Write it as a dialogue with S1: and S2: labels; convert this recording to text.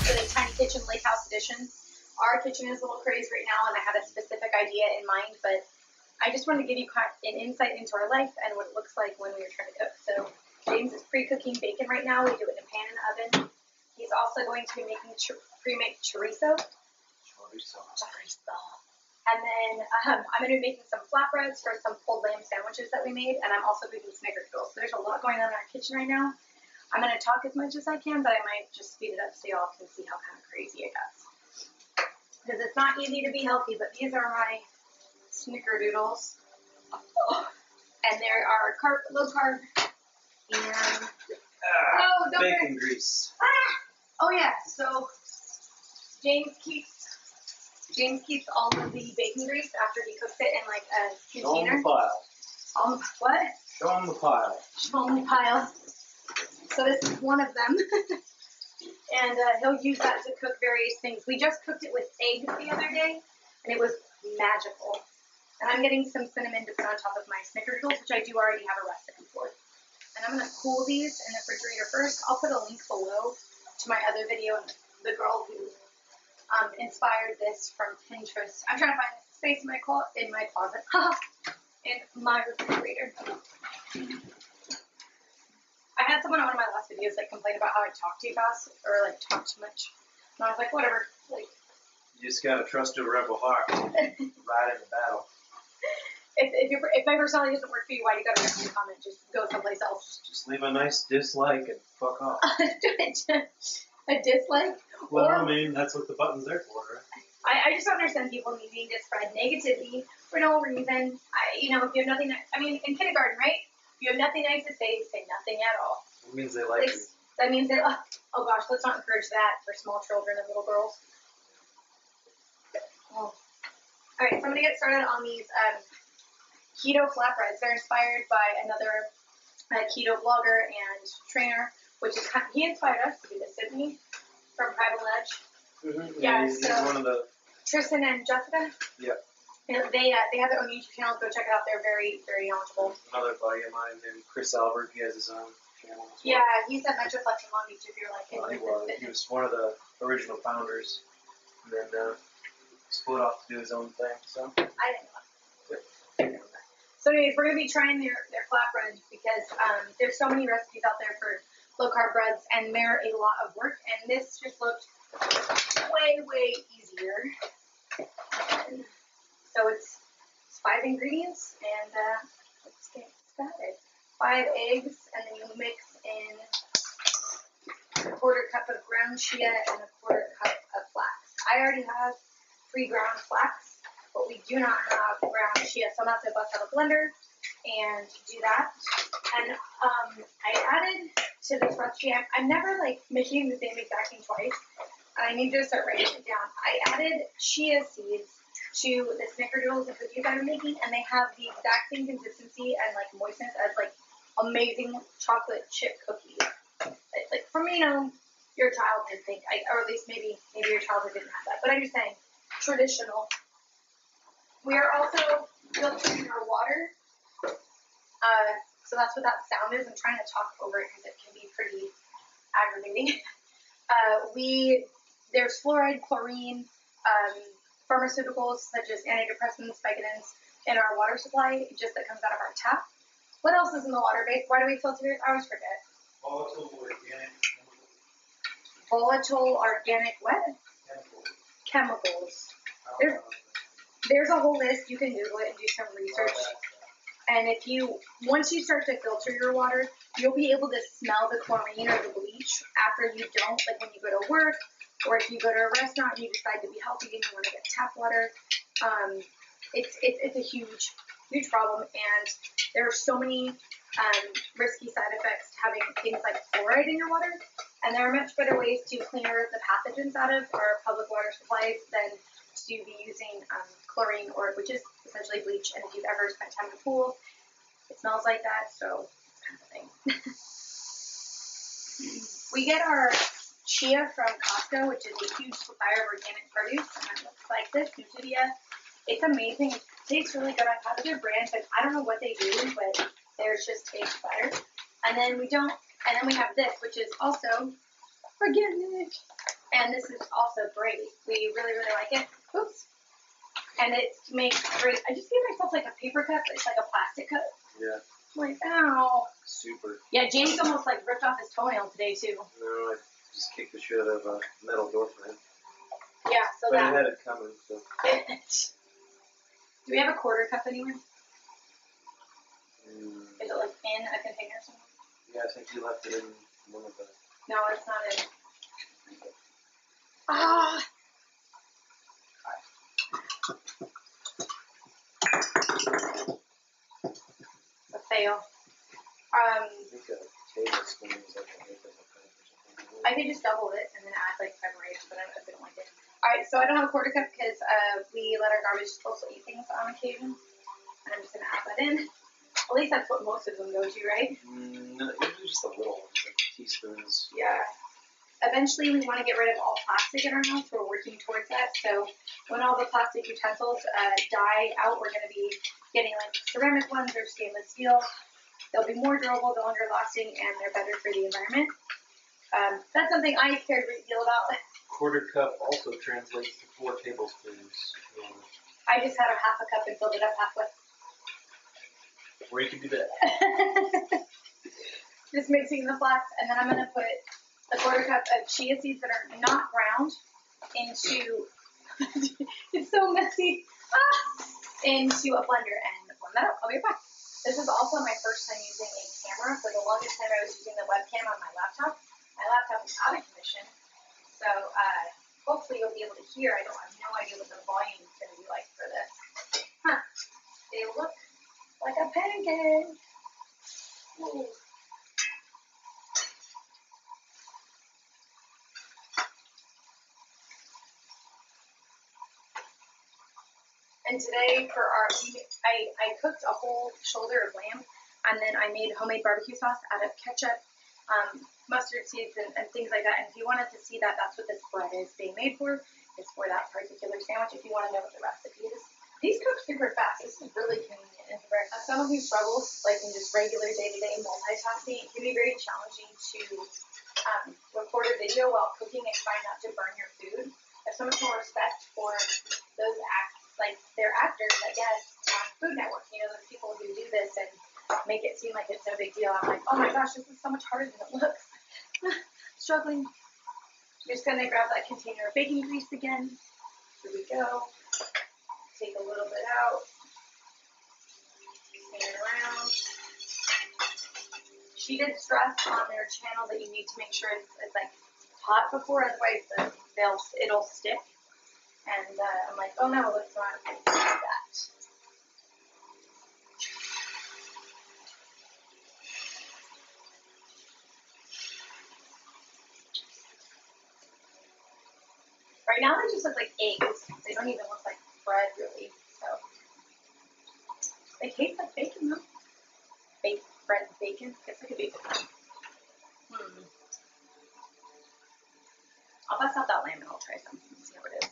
S1: The Tiny Kitchen Lake House Edition. Our kitchen is a little crazy right now, and I had a specific idea in mind, but I just wanted to give you an insight into our life and what it looks like when we are trying to cook. So James is pre-cooking bacon right now. We do it in a pan in the oven. He's also going to be making ch- pre-made chorizo.
S2: Chorizo.
S1: Chorizo. And then um, I'm going to be making some flatbreads for some pulled lamb sandwiches that we made, and I'm also making snickerdoodles. So there's a lot going on in our kitchen right now. I'm going to talk as much as I can, but I might just speed it up so y'all can see how kind of crazy it gets. Because it's not easy to be healthy, but these are my snickerdoodles. And there are carb, low carb, and
S2: Ah,
S1: Oh, don't
S2: bacon grease.
S1: Ah! Oh yeah, so James keeps James keeps all of the bacon grease after he cooks it in like a
S2: container. Show
S1: him
S2: the pile.
S1: Um, what?
S2: Show him the pile.
S1: Show him the pile. So this is one of them. and uh, he'll use that to cook various things. We just cooked it with eggs the other day, and it was magical. And I'm getting some cinnamon to put on top of my snickerdoodles, which I do already have a recipe for. And I'm gonna cool these in the refrigerator first. I'll put a link below to my other video, the girl who um, inspired this from Pinterest. I'm trying to find space in my clo- in my closet, in my refrigerator. I had someone on one of my last videos like complain about how I talk too fast or like talk too much, and I was like, whatever. Like,
S2: You just gotta trust a rebel heart. Ride in the battle.
S1: if if, your, if my personality doesn't work for you, why do you gotta write me a comment? Just go someplace else.
S2: Just leave a nice dislike and fuck off.
S1: a dislike.
S2: Well,
S1: Or-
S2: I mean, that's what the button's there for, right?
S1: I, I just don't understand people needing to spread negativity for no reason. I, you know, if you have nothing, I mean, in kindergarten, right? If you have nothing nice to say, say nothing at all.
S2: It means they like
S1: Like,
S2: you.
S1: that means that, oh, oh gosh, let's not encourage that for small children and little girls. Oh. All right, so I'm gonna get started on these um, keto flatbreads. They're inspired by another uh, keto blogger and trainer, which is he inspired us to do this, didn't he? From Primal Edge.
S2: Mm-hmm.
S1: yeah, so-
S2: one of the.
S1: Tristan and Jessica.
S2: Yep.
S1: They uh, they have their own YouTube channel. Go check it out. They're very very knowledgeable.
S2: Another buddy of mine named Chris Albert. He has his own channel. as well.
S1: Yeah, he's at Metroflex in Long Beach. If you're like
S2: Well, he was. He was one of the original founders. And then uh, split off to do his own thing. So
S1: I didn't know. So, anyways, we're gonna be trying their their flatbread because um, there's so many recipes out there for low carb breads, and they're a lot of work. And this just looked way way easier. So it's, it's five ingredients, and uh, let's get started. Five eggs, and then you mix in a quarter cup of ground chia and a quarter cup of flax. I already have pre-ground flax but we do not have ground chia, so I'm gonna have to bust out a blender and do that. And um, I added to this recipe. I'm, I'm never like making the same exact thing twice, I need to start writing it down. I added chia seeds to the snickerdoodles and cookies I'm making, and they have the exact same consistency and like moistness as like amazing chocolate chip cookies. It's like from you know your childhood thing, I, or at least maybe maybe your childhood didn't have that, but I'm just saying traditional. We are also filtering our water. Uh, so that's what that sound is. I'm trying to talk over it because it can be pretty aggravating. Uh, we there's fluoride, chlorine, um, pharmaceuticals such as antidepressants, Vicodins in our water supply, just that comes out of our tap. What else is in the water base? Why do we filter it? I always forget.
S2: volatile organic
S1: Volatile organic what? Chemicals. There's- There's a whole list. You can Google it and do some research. And if you, once you start to filter your water, you'll be able to smell the chlorine or the bleach after you don't, like when you go to work or if you go to a restaurant and you decide to be healthy and you want to get tap water. Um, it's, it's, it's a huge, huge problem. And there are so many um, risky side effects to having things like fluoride in your water. And there are much better ways to clear the pathogens out of our public water supplies than to be using um, chlorine or which is essentially bleach. And if you've ever spent time in a pool, it smells like that. So it's kind of a thing. we get our chia from Costco, which is a huge supplier of organic produce, and it looks like this, Nutiva. It's amazing. It tastes really good. I've had other brands, but I don't know what they do, but theirs just tastes better. And then we don't. And then we have this, which is also organic. And this is also great. We really, really like it. Oops. And it makes great. I just gave myself like a paper cup. It's like a plastic cup.
S2: Yeah,
S1: I'm like, ow.
S2: super.
S1: Yeah, James almost like ripped off his toenail today too.
S2: No, I just kicked the shit out of a metal door frame.
S1: Yeah, so
S2: But I
S1: that.
S2: had it coming, so.
S1: Do we have a quarter cup anywhere?
S2: Mm,
S1: Is it like in a container somewhere?
S2: yeah, I think you left it in one of the.
S1: No, it's not in. Ah. A fail. Um,
S2: I think a tablespoon is like a half of a cup or something.
S1: I could just double it and then add like preparation, but I don't, I don't like it. Alright, so I don't have a quarter cup because uh, we let our garbage disposal eat things on occasion. And I'm just gonna add that in. At least that's what most of them go to, right?
S2: Mm, no, usually just the little like teaspoons.
S1: Yeah. Eventually, we want to get rid of all plastic in our house. We're working towards that. So when all the plastic utensils uh, die out, we're going to be getting like ceramic ones or stainless steel. They'll be more durable, they're longer lasting, and they're better for the environment. Um, that's something I care a great deal about.
S2: Quarter cup also translates to four tablespoons.
S1: I just had a half a cup and filled it up halfway.
S2: or you can do that.
S1: just mixing the flax, and then I'm gonna put a quarter cup of chia seeds that are not ground into. it's so messy. Ah! Into a blender and blend that up. I'll be right back. This is also my first time using a camera. For the longest time, I was using the webcam on my laptop. Laptop is out of commission, so uh, hopefully you'll be able to hear. I don't have no idea what the volume is going to be like for this. Huh? They look like a pancake. Ooh. And today for our, I, I cooked a whole shoulder of lamb and then I made homemade barbecue sauce out of ketchup, um, mustard seeds and, and things like that. And if you wanted to see that, that's what this bread is being made for. It's for that particular sandwich if you want to know what the recipe is. These cook super fast. This is really convenient. And for someone who struggles like in just regular day-to-day multitasking, it can be very challenging to um, record a video while cooking and try not to burn your food. If someone has more respect for those act like they're actors, I guess, on Food Network. You know, those people who do this and make it seem like it's no big deal. I'm like, oh my gosh, this is so much harder than it looks. Struggling. You're just gonna grab that container of baking grease again. Here we go. Take a little bit out. Spin around. She did stress on their channel that you need to make sure it's, it's like hot before, otherwise the, they'll it'll stick. And uh, I'm like, oh no, let's not do that. Right now they just look like eggs. They don't even look like bread really. So they taste like bacon though. Bake bread bacon. It's like a bacon. Hmm. I'll bust out that lamb and I'll try some and see how it is.